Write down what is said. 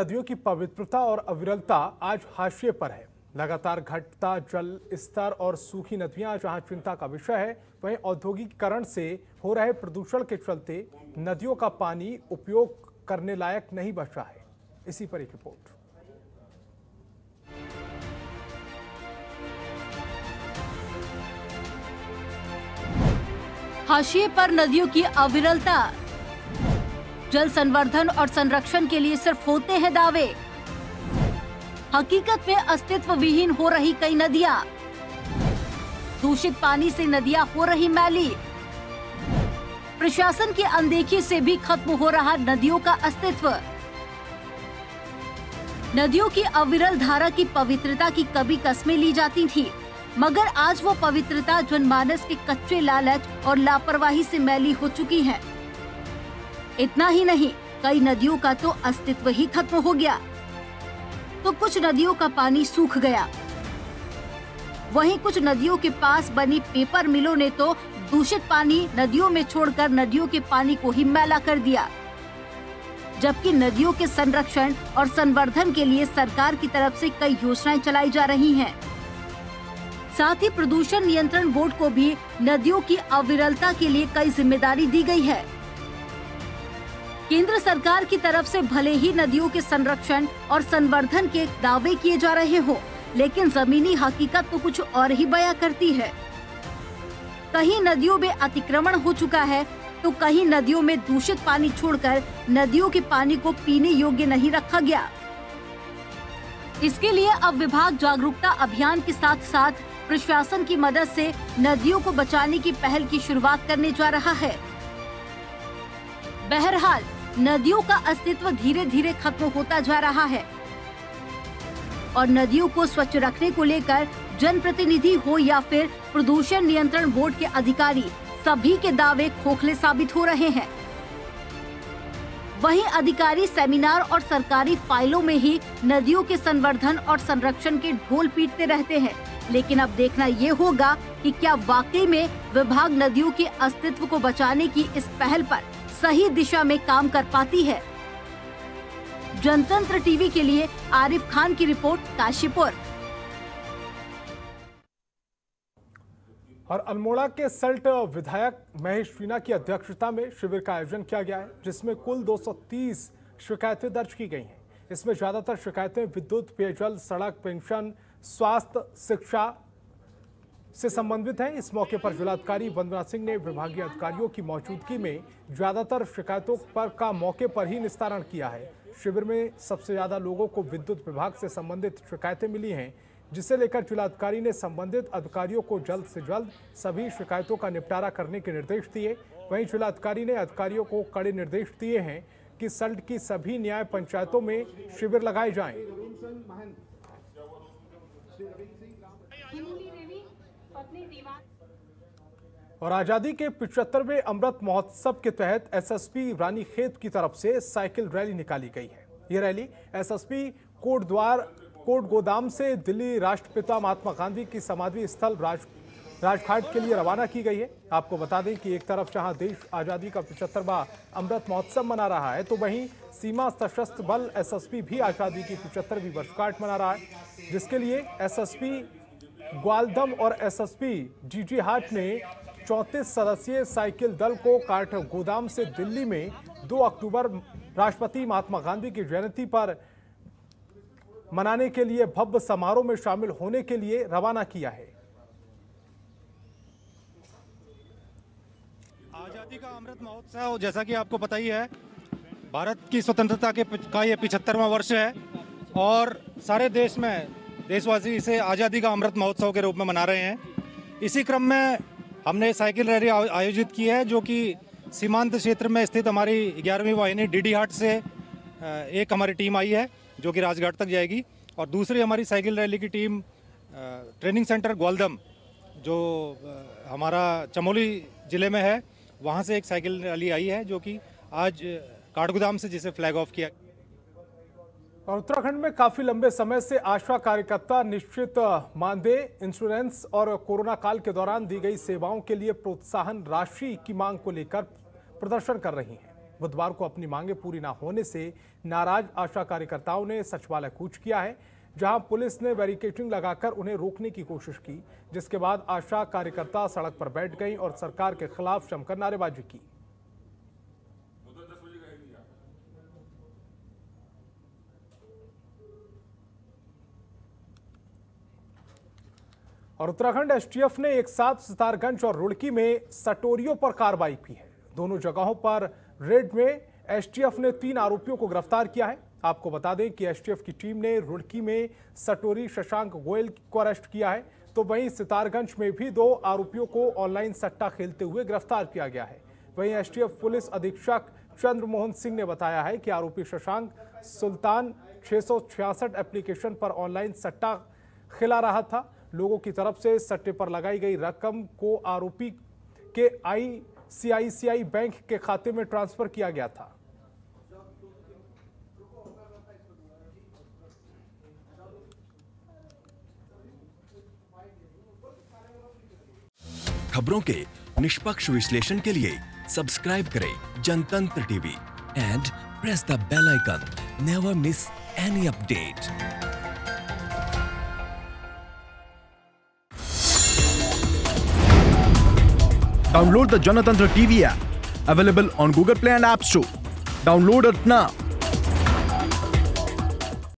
नदियों की पवित्रता और अविरलता आज हाशिए पर है। लगातार घटता जल स्तर और सूखी नदियाँ जहाँ चिंता का विषय है। वहीं औद्योगिकरण से हो रहे प्रदूषण के चलते नदियों का पानी उपयोग करने लायक नहीं बचा है। इसी पर एक रिपोर्ट। हाशिए पर नदियों की अविरलता जल संवर्धन और संरक्षण के लिए सिर्फ़ होते हैं दावे। हकीकत में अस्तित्व विहीन हो रही कई नदियाँ। दूषित पानी से नदियाँ हो रही मैली। प्रशासन की अनदेखी से भी खत्म हो रहा नदियों का अस्तित्व। नदियों की अविरल धारा की पवित्रता की कभी कस्में ली जाती थी, मगर आज वो पवित्रता जनमानस के कच्चे लालच और लापरवाही से मैली हो चुकी है। इतना ही नहीं, कई नदियों का तो अस्तित्व ही खत्म हो गया। तो कुछ नदियों का पानी सूख गया। वहीं कुछ नदियों के पास बनी पेपर मिलों ने तो दूषित पानी नदियों में छोड़कर नदियों के पानी को ही मैला कर दिया। जबकि नदियों के संरक्षण और संवर्धन के लिए सरकार की तरफ़ से कई योजनाएँ चलाई जा रही हैं। साथ ही प्रदूषण नियंत्रण बोर्ड को भी नदियों की अविरलता के लिए कई ज़िम्मेदारी दी गई है। केंद्र सरकार की तरफ़ से भले ही नदियों के संरक्षण और संवर्धन के दावे किए जा रहे हो, लेकिन जमीनी हकीकत तो कुछ और ही बया करती है। कहीं नदियों में अतिक्रमण हो चुका है तो कहीं नदियों में दूषित पानी छोड़कर नदियों के पानी को पीने योग्य नहीं रखा गया। इसके लिए अब विभाग जागरूकता अभियान के साथ साथ प्रशासन की मदद से नदियों को बचाने की पहल की शुरुआत करने जा रहा है। बहरहाल नदियों का अस्तित्व धीरे धीरे खत्म होता जा रहा है। और नदियों को स्वच्छ रखने को लेकर जनप्रतिनिधि हो या फिर प्रदूषण नियंत्रण बोर्ड के अधिकारी, सभी के दावे खोखले साबित हो रहे हैं। वहीं अधिकारी सेमिनार और सरकारी फाइलों में ही नदियों के संवर्धन और संरक्षण के ढोल पीटते रहते हैं। लेकिन अब देखना ये होगा कि क्या वाकई में विभाग नदियों के अस्तित्व को बचाने की इस पहल पर सही दिशा में काम कर पाती है। जनतंत्र टीवी के लिए आरिफ खान की रिपोर्ट काशीपुर। और अल्मोड़ा के सल्ट विधायक महेश मीना की अध्यक्षता में शिविर का आयोजन किया गया है, जिसमें कुल 230 शिकायतें दर्ज की गई हैं। इसमें ज़्यादातर शिकायतें विद्युत, पेयजल, सड़क, पेंशन, स्वास्थ्य, शिक्षा से संबंधित हैं। इस मौके पर जिलाधिकारी वंदना सिंह ने विभागीय अधिकारियों की मौजूदगी में ज़्यादातर शिकायतों पर का मौके पर ही निस्तारण किया है। शिविर में सबसे ज़्यादा लोगों को विद्युत विभाग से संबंधित शिकायतें मिली हैं, जिसे लेकर जिलाधिकारी ने संबंधित अधिकारियों को जल्द से जल्द सभी शिकायतों का निपटारा करने के निर्देश दिए। वहीं जिलाधिकारी ने अधिकारियों को कड़े निर्देश दिए हैं कि सल्ट की सभी न्याय पंचायतों में शिविर लगाए जाएँ। और आज़ादी के पिछहत्तरवें अमृत महोत्सव के तहत एसएसपी रानी खेत की तरफ़ से साइकिल रैली निकाली गई है। ये rally SSP Kotdwar Kathgodam से दिल्ली राष्ट्रपिता महात्मा गांधी की समाधि स्थल राज, राजघाट के लिए रवाना की गई है। आपको बता दें कि एक तरफ़ जहाँ देश आज़ादी का पिछहत्तरवा अमृत महोत्सव मना रहा है तो वहीं सीमा सशस्त्र बल एसएसपी भी आज़ादी की पिछहत्तरवीं वर्षगांठ मना रहा है। जिसके लिए एसएसपी ग्वालदम और एसएसपी जीजी हाट ने चौंतीस सदस्यीय साइकिल दल को काठ गोदाम से दिल्ली में 2 अक्टूबर राष्ट्रपति महात्मा गांधी की जयंती पर मनाने के लिए भव्य समारोह में शामिल होने के लिए रवाना किया है। आज़ादी का अमृत महोत्सव, जैसा कि आपको पता ही है, भारत की स्वतंत्रता के का ये पिछहत्तरवा वर्ष है और सारे देश में देशवासी इसे आज़ादी का अमृत महोत्सव के रूप में मना रहे हैं। इसी क्रम में हमने साइकिल रैली आयोजित की है, जो कि सीमांत क्षेत्र में स्थित हमारी ग्यारहवीं वाहिनी डीडी हाट से एक हमारी टीम आई है, जो कि राजघाट तक जाएगी। और दूसरी हमारी साइकिल रैली की टीम ट्रेनिंग सेंटर ग्वालदम, जो हमारा चमोली ज़िले में है, वहाँ से एक साइकिल रैली आई है, जो कि आज काठगोदाम से जिसे फ्लैग ऑफ़ किया और उत्तराखंड में काफ़ी लंबे समय से आशा कार्यकर्ता निश्चित मानदेय इंश्योरेंस और कोरोना काल के दौरान दी गई सेवाओं के लिए प्रोत्साहन राशि की मांग को लेकर प्रदर्शन कर रही हैं। बुधवार को अपनी मांगे पूरी न होने से नाराज़ आशा कार्यकर्ताओं ने सचिवालय कूच किया है, जहाँ पुलिस ने बैरिकेटिंग लगाकर उन्हें रोकने की कोशिश की, जिसके बाद आशा कार्यकर्ता सड़क पर बैठ गई और सरकार के खिलाफ जमकर नारेबाजी की। और उत्तराखंड एसटीएफ ने एक साथ सितारगंज और रुड़की में सटोरियों पर कार्रवाई की है। दोनों जगहों पर रेड में एसटीएफ ने तीन आरोपियों को गिरफ़्तार किया है। आपको बता दें कि एसटीएफ की टीम ने रुड़की में सटोरी शशांक गोयल को अरेस्ट किया है। तो वहीं सितारगंज में भी दो आरोपियों को ऑनलाइन सट्टा खेलते हुए गिरफ़्तार किया गया है। वहीं एसटीएफ पुलिस अधीक्षक चंद्रमोहन सिंह ने बताया है कि आरोपी शशांक सुल्तान छियासठ एप्लीकेशन पर ऑनलाइन सट्टा खिला रहा था। लोगों की तरफ़ से सट्टे पर लगाई गई रकम को आरोपी के आईसीआईसीआई बैंक के खाते में ट्रांसफ़र किया गया था। खबरों के निष्पक्ष विश्लेषण के लिए सब्सक्राइब करें Janatantra TV and press the bell icon. Never miss any update Download the Janatantra TV app, available on Google Play and App Store. Download it now